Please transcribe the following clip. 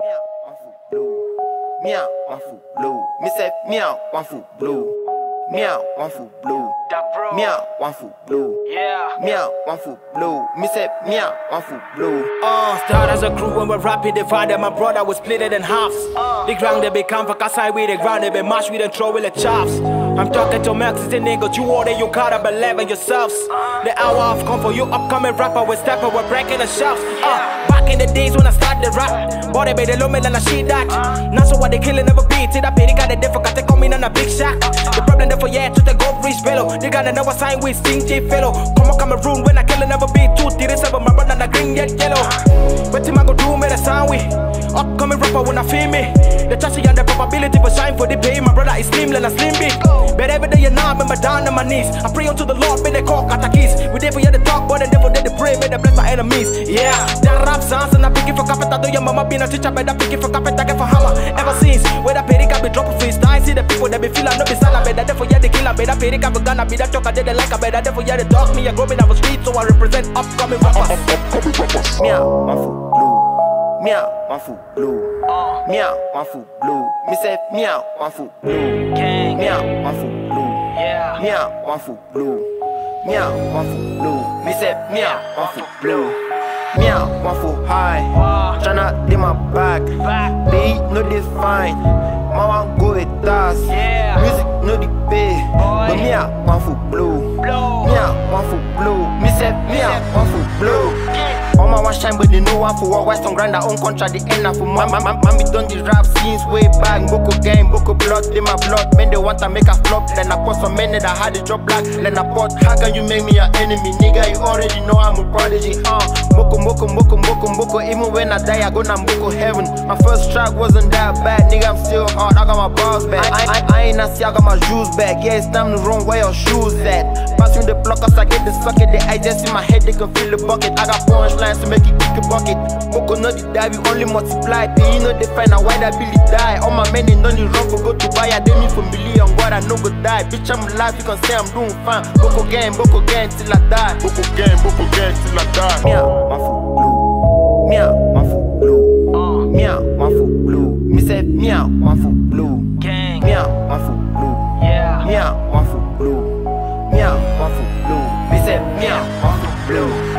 Meow, one foot blue. Meow, one foot blue. Me say meow, one foot blue. Meow, one foot blue. That bro. Meow, one foot blue. Yeah. Meow, one foot blue. Me say meow, one foot blue. Uh, start as a crew when we're rapid divided. My brother was split it in halves. The ground they become for side with the ground they be mash with and throw with the chops. I'm talking to Max, the nigga, you order, you gotta believe in yourselves. The hour of come for you upcoming rapper with stepper, we're breaking the shelves. Uh, back in the days when I started the rap, boy they made the low and I shit that. Now so what they killing never beat it. I pay the guy the difficult, they come in on a big shot. The problem there for yeah, to the go reach fellow. They gotta know sign with stingy fellow. Come on, Cameroon when I kill it never beat two, three, seven, my brother, na green, yet yellow. What team I go do, me the sound with. Upcoming rapper when I feel me. The chance and the probability for shine for the pay. My brother is slim, and a slim big. But every day and now, I'm down on my knees. I pray unto the Lord, may they call keys. We there for you to talk, but the devil did the pray, may they bless my enemies. Yeah, that sounds and I pick it for carpenter. Do your mama being a teacher, better pick it for carpenter, get for hammer. Ever since, where the perica be dropping freestyle, I see the people that be feeling no be silent, better therefore yeah, the killer, better perica be gonna be that talker, they they like a better therefore yeah, the dog me, I grow me down the street, so I represent upcoming rappers. Meow, one foot blue. Meow, foot blue. Meow, foot blue. Me say meow, foot blue. Gang. Meow, foot blue. Yeah. Meow, foot blue. Meow, foot blue. Me say meow, foot blue. One foot high. Wow. Tryna do my back. Back. Beat no this fine. Mama go with us. Yeah. Music no. Boy. But meow, one foot blue. Blow. Meow, one foot blue. Me say meow, one foot blue. One shine, but they know one for West on grind, our own contract, the end for my man, man, me done the rap since way back. Boko game, Boko blood, in my blood. Man, they want to make a flop. Then I put some men that had the job black. Then I put, how can you make me your enemy? Nigga, you already know I'm a prodigy. Uh, Boko, Boko, Boko, Boko. Even when I die, I go now Boko heaven. My first track wasn't that bad, nigga, I'm still hard. I got my balls back. I, I, I ain't not see, I got my shoes back. Yeah, it's time to run where your shoes at. Pass me the block, cause I get the socket. The I just in my head, they can feel the bucket. I got punchlines to make it kick a bucket. Boko no the die, we only multiply. They you know they find out why that Billy die. All my men they don't need run for go to buy. I they me from Billy on God, I know go die. Bitch, I'm alive, you can say I'm doing fine. Boko gang, Boko gang till I die. Boko gang, Boko gang till I die. Meow, one foot Meow, m'en fous, blue. Uh. Oh, miau, m'en fous, blue. Me say meow, m'en fous, blue. Gang, Meow, m'en fous, blue. Yeah, Meow, m'en fous, blue. Meow, m'en fous, blue. Me say meow, m'en fous, blue.